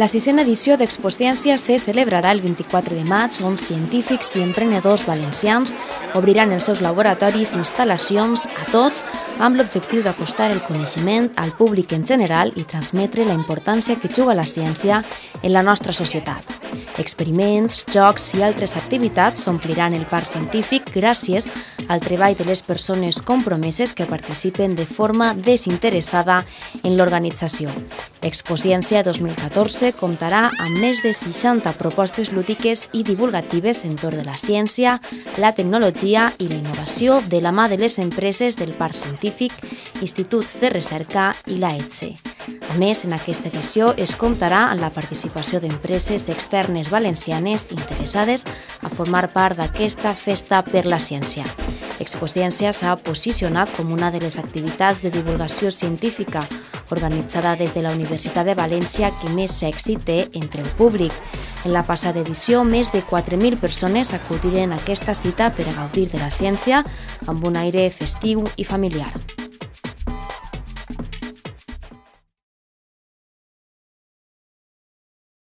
La sisena edició d'Expociència se celebrarà el 24 de maig, on científics i emprenedors valencians obriran els seus laboratoris i instal·lacions a tots amb l'objectiu d'acostar el coneixement al públic en general i transmetre la importància que juga la ciència en la nostra societat. Experiments, jocs i altres activitats s'ompliran el parc científic gràcies al treball de les persones compromeses que participen de forma desinteressada en l'organització. Exposiència 2014 comptarà amb més de 60 propostes lúdiques i divulgatives entorn de la ciència, la tecnologia i la innovació de la mà de les empreses del Parc Científic, instituts de recerca i la ETSE. A més, en aquesta edició es comptarà amb la participació d'empreses externes valencianes interessades a formar part d'aquesta festa per la ciència. Expociència s'ha posicionat com una de les activitats de divulgació científica organitzada des de la Universitat de València que més èxit té entre el públic. En la passada edició, més de 4.000 persones acudiren a aquesta cita per a gaudir de la ciència amb un aire festiu i familiar.